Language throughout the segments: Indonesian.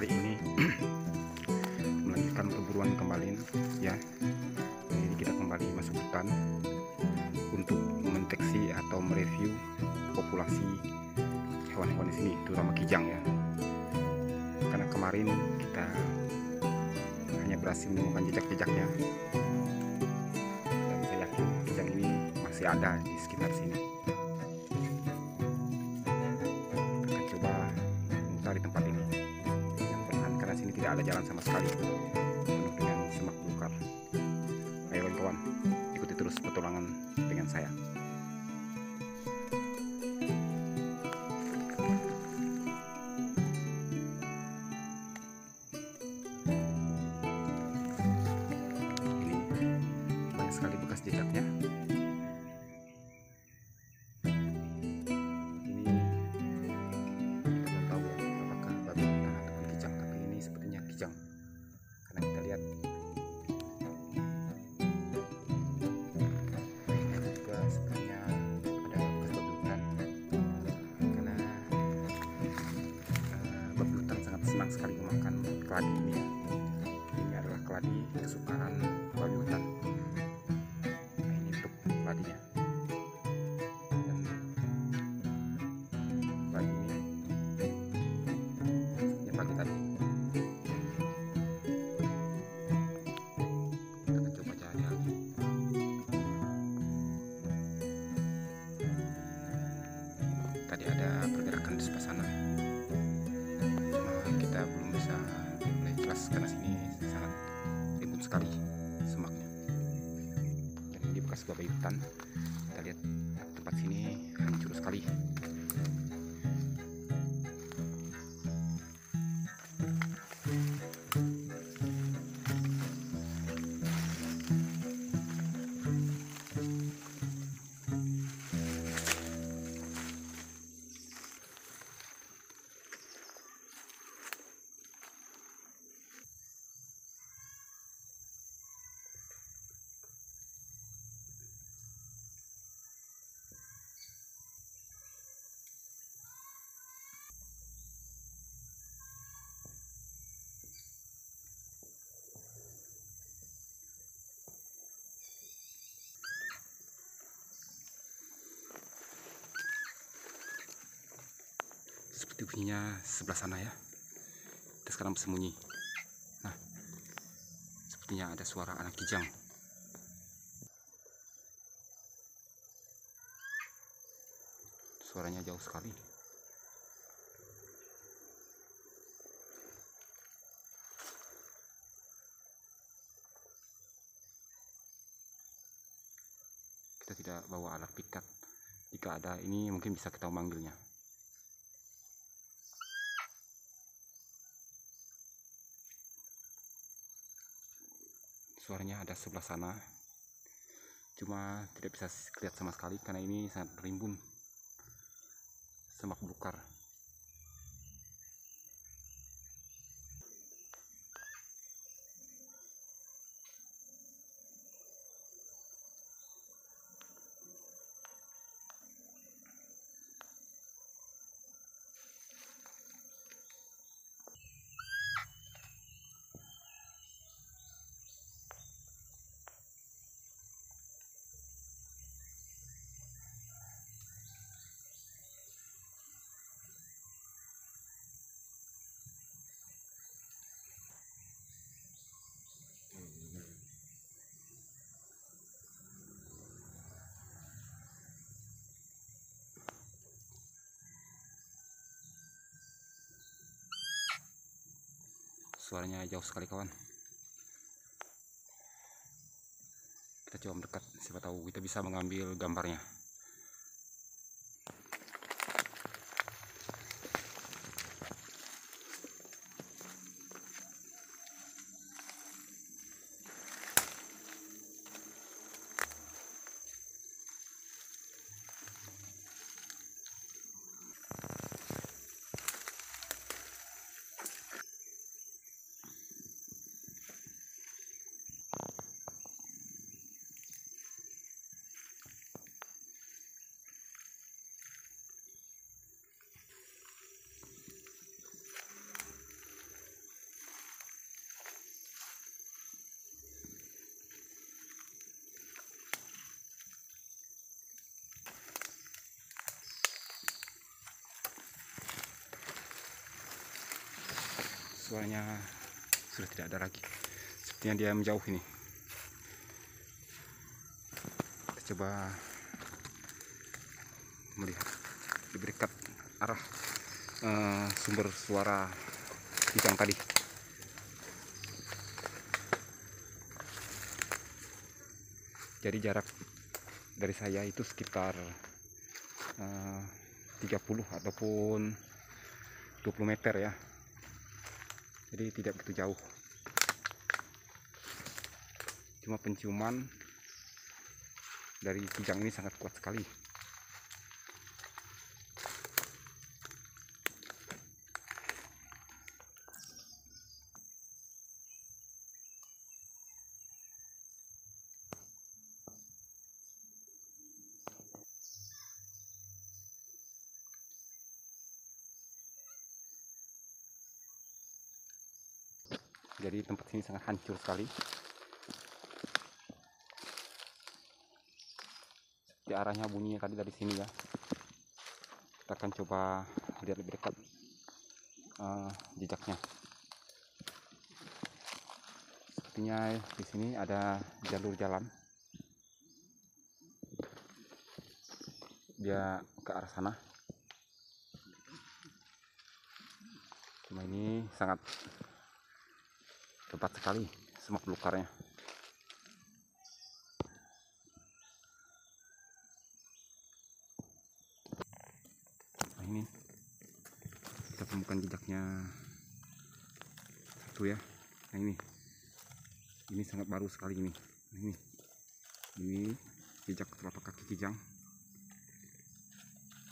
kali ini melanjutkan perburuan kembali ya. Jadi kita kembali masuk hutan untuk mendeteksi atau mereview populasi hewan-hewan di sini terutama kijang ya. Karena kemarin kita hanya berhasil menemukan jejak-jejaknya. Dan saya yakin kijang ini masih ada di sekitar sini. Tidak ada jalan sama sekali senang sekali memakan keladi ini ya. ini adalah keladi kesukaan babi hutan. Nah ini untuk keladinya. Dan keladi ini sepertinya pagi tadi. Kita coba cari lagi. Tadi ada pergerakan di sebelah sana bekas babai hutan. Kita lihat tempat sini hancur sekali seperti bunyinya sebelah sana ya. Kita sekarang bersembunyi. Nah sepertinya ada suara anak kijang. Suaranya jauh sekali. Kita tidak bawa alat pikat. Jika ada ini mungkin bisa kita memanggilnya suaranya ada sebelah sana. Cuma tidak bisa kelihatan sama sekali karena ini sangat rimbun. Semak belukar suaranya jauh sekali kawan. Kita coba mendekat siapa tahu kita bisa mengambil gambarnya suaranya sudah tidak ada lagi. Sepertinya dia menjauh ini. Kita coba melihat lebih dekat arah uh, sumber suara kijang tadi. Jadi jarak dari saya itu sekitar uh, 30 ataupun 20 meter ya jadi tidak begitu jauh. Cuma penciuman dari kijang ini sangat kuat sekali jadi tempat ini sangat hancur sekali. Di arahnya bunyinya tadi dari sini ya. Kita akan coba lihat lebih dekat uh, jejaknya. Sepertinya di sini ada jalur jalan. Dia ke arah sana. Cuma ini sangat cepat sekali semak belukarnya nah ini. Kita temukan jejaknya. Satu ya. Nah ini. Ini sangat baru sekali ini. Nah ini. Ini jejak telapak kaki kijang.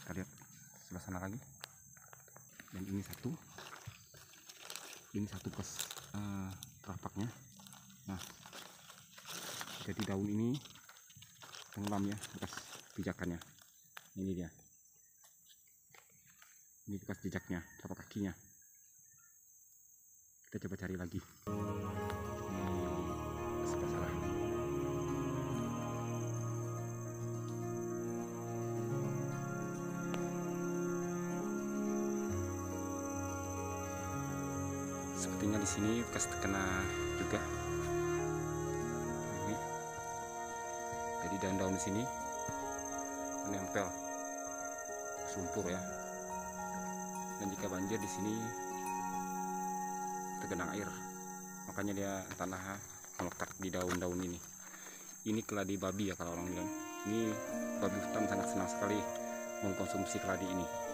Kita lihat sebelah sana lagi. Dan ini satu. Ini satu bekas uh, telapaknya nah jadi daun ini tenggelam ya bekas pijakannya ini dia ini bekas jejaknya telapak kakinya kita coba cari lagi sebelah sana sepertinya di sini bekas terkena juga. Ini. Jadi daun-daun di sini menempel sumpur ya. Dan jika banjir di sini tergenang air. Makanya dia tanah melekat di daun-daun ini. Ini keladi babi ya kalau orang bilang. Ini babi hutan sangat senang sekali mengkonsumsi keladi ini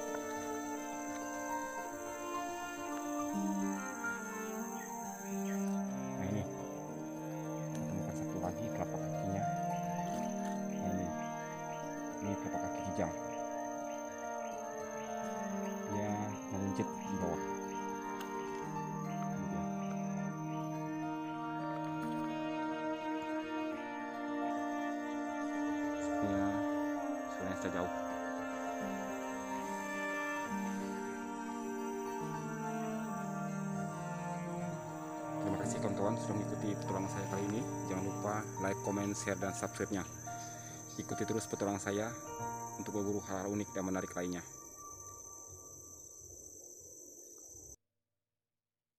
kawan-kawan sudah mengikuti petualangan saya kali ini. Jangan lupa like, comment, share, dan subscribe-nya. Ikuti terus petualangan saya untuk berburu hal-hal unik dan menarik lainnya.